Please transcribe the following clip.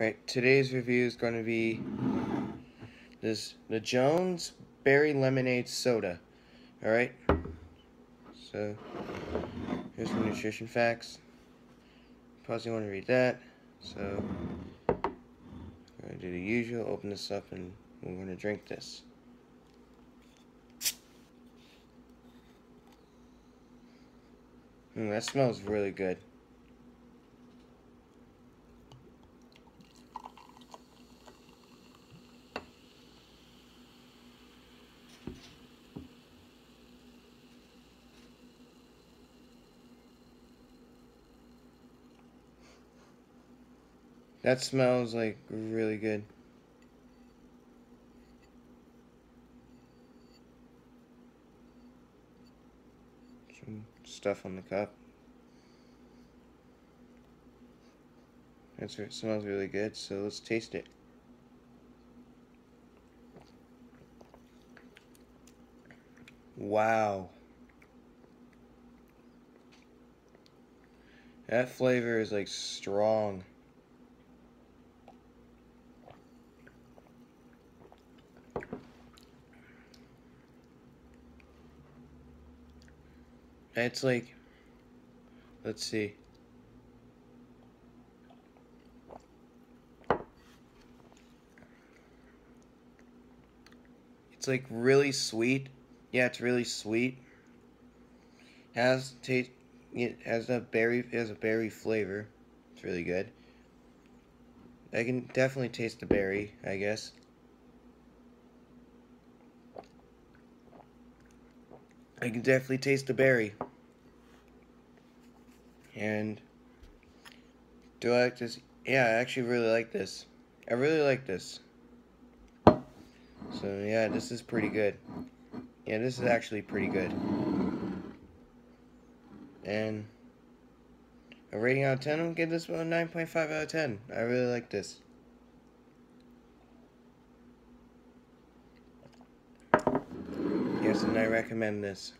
Right, today's review is going to be this the Jones Berry Lemonade Soda. Alright, so here's some nutrition facts. Probably want to read that. So, I'm going to do the usual, open this up, and we're going to drink this. Mm, that smells really good. That smells like really good. Some stuff on the cup. That's, it smells really good, so let's taste it. Wow. That flavor is like strong. It's like, let's see. It's like really sweet. Yeah, it's really sweet. Has taste. It has a berry. It has a berry flavor. It's really good. I can definitely taste the berry. I guess. I can definitely taste the berry. And do I like this? Yeah, I actually really like this. I really like this. So yeah, this is pretty good. Yeah, this is actually pretty good. And a rating out of 10, I'll give this one a 9.5 out of 10. I really like this. and I recommend this.